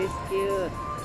is cute.